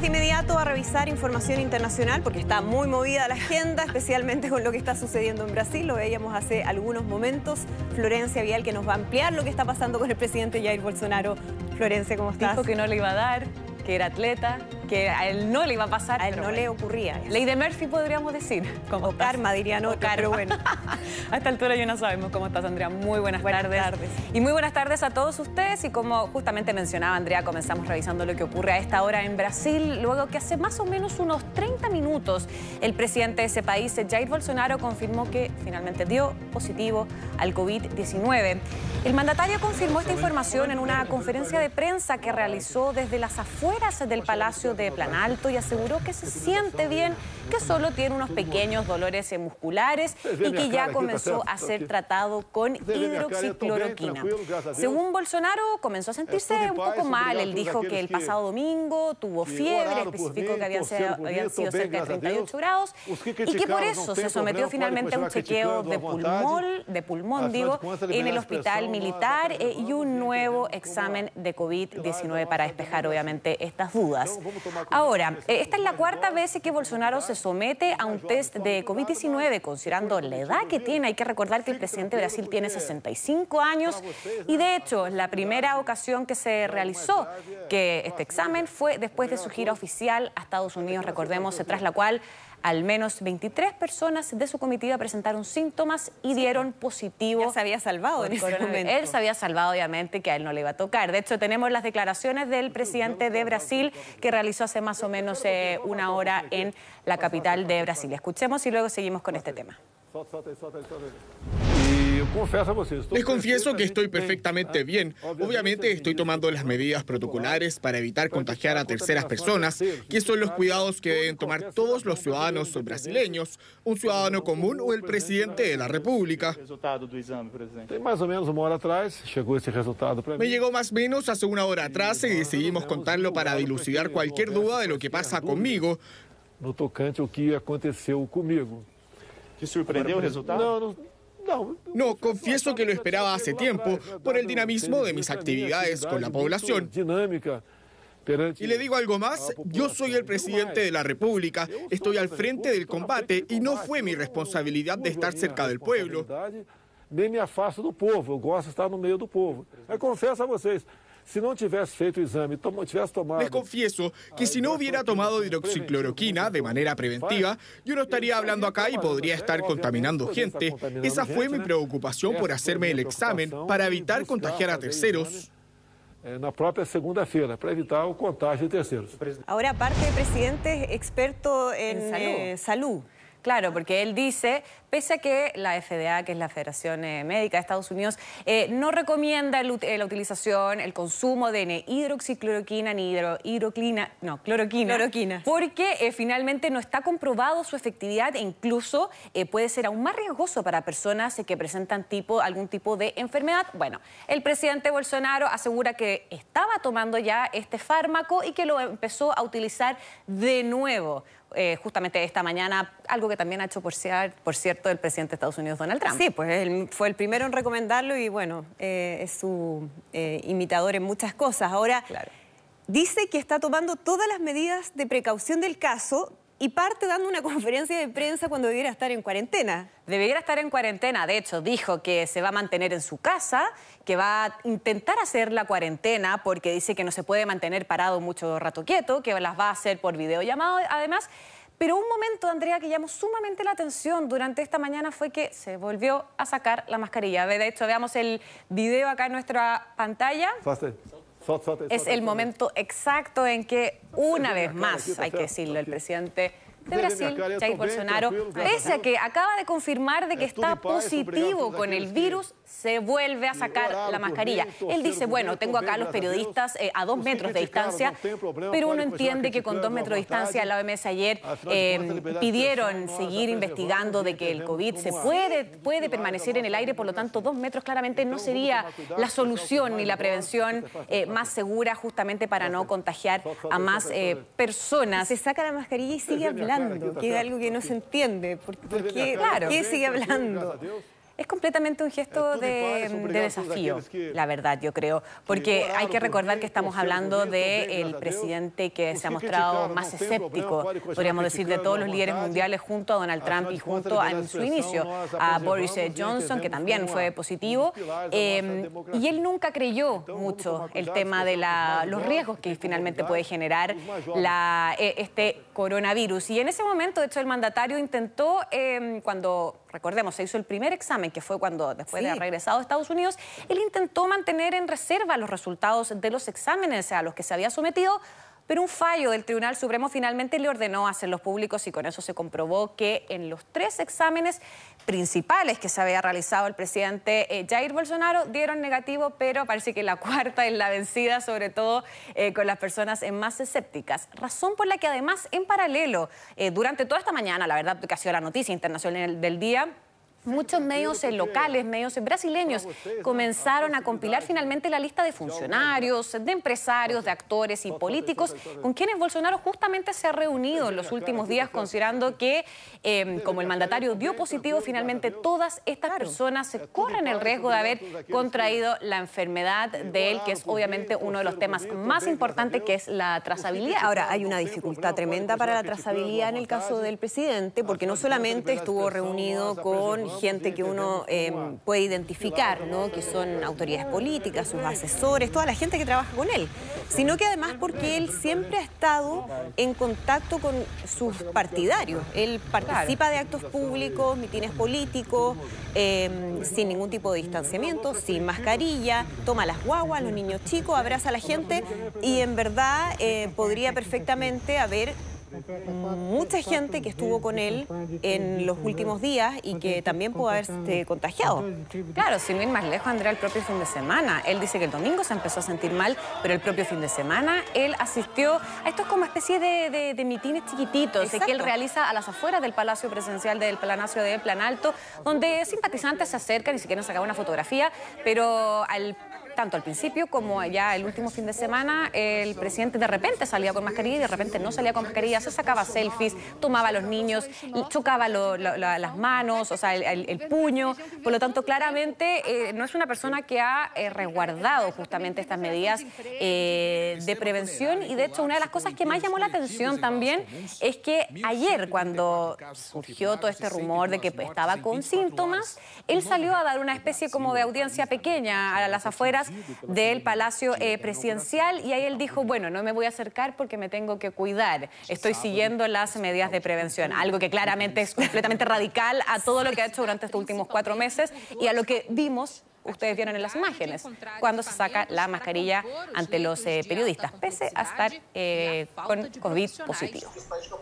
Vamos de inmediato a revisar información internacional porque está muy movida la agenda, especialmente con lo que está sucediendo en Brasil. Lo veíamos hace algunos momentos. Florencia Vial que nos va a ampliar lo que está pasando con el presidente Jair Bolsonaro. Florencia, ¿cómo estás? Dijo que no le iba a dar, que era atleta, que a él no le iba a pasar. A él no le ocurría. Ley de Murphy podríamos decir. Como karma, dirían otros, pero bueno. a esta altura ya no sabemos cómo estás, Andrea. Muy buenas, buenas tardes. tardes. Y muy buenas tardes a todos ustedes. Y como justamente mencionaba Andrea, comenzamos revisando lo que ocurre a esta hora en Brasil, luego que hace más o menos unos 30 minutos el presidente de ese país, Jair Bolsonaro, confirmó que finalmente dio positivo al COVID-19. El mandatario confirmó esta información en una conferencia de prensa que realizó desde las afueras del Palacio de Planalto y aseguró que se siente bien, que solo tiene unos pequeños dolores musculares y que ya comenzó a ser tratado con hidroxicloroquina. Según Bolsonaro, comenzó a sentirse un poco mal. Él dijo que el pasado domingo tuvo fiebre, especificó que habían sido cerca de 38 grados y que por eso se sometió finalmente a un chequeo de pulmón, de pulmón digo, en el hospital militar eh, y un nuevo examen de COVID-19 para despejar obviamente estas dudas. Ahora, eh, esta es la cuarta vez que Bolsonaro se somete a un test de COVID-19, considerando la edad que tiene. Hay que recordar que el presidente de Brasil tiene 65 años y de hecho la primera ocasión que se realizó que este examen fue después de su gira oficial a Estados Unidos, recordemos, tras la cual al menos 23 personas de su comitiva presentaron síntomas y dieron positivo. Ya se había salvado en ese momento. Él se había salvado, obviamente, que a él no le iba a tocar. De hecho, tenemos las declaraciones del presidente de Brasil que realizó hace más o menos eh, una hora en la capital de Brasil. Escuchemos y luego seguimos con este tema. Les confieso que estoy perfectamente bien. Obviamente estoy tomando las medidas protocolares para evitar contagiar a terceras personas, que son los cuidados que deben tomar todos los ciudadanos brasileños, un ciudadano común o el presidente de la República. Me llegó más o menos hace una hora atrás y decidimos contarlo para dilucidar cualquier duda de lo que pasa conmigo. No tocante ao que aconteceu comigo. ¿Te sorprendió el resultado? No, confieso que lo esperaba hace tiempo por el dinamismo de mis actividades con la población. Y le digo algo más, yo soy el presidente de la República, estoy al frente del combate y no fue mi responsabilidad de estar cerca del pueblo. Nem me afasto do povo, gosto de estar no meio do povo. Eu confesso a vocês, si no feito exame, tivesse tomado... Les confieso que si no hubiera tomado hidroxicloroquina de manera preventiva, yo no estaría hablando acá y podría estar contaminando gente. Esa fue mi preocupación por hacerme el examen para evitar contagiar a terceros. na própria segunda-feira, para evitar o contágio de terceiros. Ahora, aparte de presidente, experto en, en salud. Eh, salud. Claro, porque él dice, pese a que la FDA, que es la Federación eh, Médica de Estados Unidos, eh, no recomienda eh, la utilización, el consumo de hidroxicloroquina ni hidro, hidroclina, no, cloroquina, cloroquina. porque finalmente no está comprobado su efectividad e incluso puede ser aún más riesgoso para personas que presentan tipo, algún tipo de enfermedad. Bueno, el presidente Bolsonaro asegura que estaba tomando ya este fármaco y que lo empezó a utilizar de nuevo. Justamente esta mañana, algo que también ha hecho por, por cierto el presidente de Estados Unidos, Donald Trump. Sí, pues él fue el primero en recomendarlo y bueno, eh, es su eh, imitador en muchas cosas. Ahora, dice que está tomando todas las medidas de precaución del caso y parte dando una conferencia de prensa cuando debiera estar en cuarentena. Debería estar en cuarentena, de hecho, dijo que se va a mantener en su casa, que va a intentar hacer la cuarentena porque dice que no se puede mantener parado mucho rato quieto, que las va a hacer por videollamado además. Pero un momento, Andrea, que llamó sumamente la atención durante esta mañana fue que se volvió a sacar la mascarilla. De hecho, veamos el video acá en nuestra pantalla. Es el momento exacto en que, una vez más, hay que decirlo, el presidente de Brasil, Jair Bolsonaro, pese a que acaba de confirmar de que está positivo con el virus, se vuelve a sacar la mascarilla. Él dice, bueno, tengo acá a los periodistas eh, a dos metros de distancia, pero uno entiende que con dos metros de distancia la OMS ayer eh, pidieron seguir investigando de que el COVID se puede, puede permanecer en el aire, por lo tanto dos metros claramente no sería la solución ni la prevención eh, más segura justamente para no contagiar a más personas. Se saca la mascarilla y sigue hablando que es algo que no se entiende. ¿Por, qué, claro. ¿Qué sigue hablando? Es completamente un gesto de, desafío, la verdad, yo creo, porque hay que recordar que estamos hablando del presidente que se ha mostrado más escéptico, podríamos decir, de todos los líderes mundiales junto a Donald Trump y junto a en su inicio a Boris Johnson, que también fue positivo, em, y él nunca creyó mucho el tema de los riesgos que finalmente puede generar la, e, este coronavirus. Y en ese momento, de hecho, el mandatario intentó, em, cuando recordemos, se hizo el primer examen, que fue cuando después de haber regresado a Estados Unidos, él intentó mantener en reserva los resultados de los exámenes a los que se había sometido pero un fallo del Tribunal Supremo finalmente le ordenó hacerlos públicos y con eso se comprobó que en los tres exámenes principales que se había realizado el presidente eh, Jair Bolsonaro dieron negativo, pero parece que la cuarta es la vencida, sobre todo eh, con las personas más escépticas. Razón por la que además en paralelo, eh, durante toda esta mañana, la verdad que ha sido la noticia internacional del día, Muchos medios locales, medios brasileños, comenzaron a compilar finalmente la lista de funcionarios, de empresarios, de actores y políticos con quienes Bolsonaro justamente se ha reunido en los últimos días, considerando que, em, como el mandatario dio positivo, finalmente todas estas personas corren el riesgo de haber contraído la enfermedad de él, que es obviamente uno de los temas más importantes, que es la trazabilidad. Ahora, hay una dificultad tremenda para la trazabilidad en el caso del presidente, porque no solamente estuvo reunido con gente que uno eh, puede identificar, ¿no? que son autoridades políticas, sus asesores, toda la gente que trabaja con él, sino que además porque él siempre ha estado en contacto con sus partidarios. Él participa de actos públicos, mitines políticos, em, sin ningún tipo de distanciamiento, sin mascarilla, toma las guaguas, los niños chicos, abraza a la gente y en verdad eh, podría perfectamente haber mucha gente que estuvo con él en los últimos días y que también pudo haberse contagiado. Claro, sin ir más lejos, Andrea, el propio fin de semana. Él dice que el domingo se empezó a sentir mal, pero el propio fin de semana él asistió a estos como especie de, de, mitines chiquititos que él realiza a las afueras del Palacio Presidencial del Palacio de Plan Alto, donde simpatizantes se acercan y si quieren sacar una fotografía, pero al tanto al principio como ya el último fin de semana, el presidente de repente salía con mascarilla y de repente no salía con mascarilla, se sacaba selfies, tomaba a los niños, chocaba las manos, o sea, el, puño. Por lo tanto, claramente eh, no es una persona que ha eh, resguardado justamente estas medidas eh, de prevención y de hecho una de las cosas que más llamó la atención también es que ayer cuando surgió todo este rumor de que estaba con síntomas, él salió a dar una especie como de audiencia pequeña a las afueras del Palacio eh, Presidencial y ahí él dijo, bueno, no me voy a acercar porque me tengo que cuidar, estoy siguiendo las medidas de prevención, algo que claramente es completamente radical a todo lo que ha hecho durante estos últimos cuatro meses y a lo que vimos ustedes vieron en las imágenes, cuando se saca la mascarilla ante los eh, periodistas, pese a estar eh, con COVID positivo.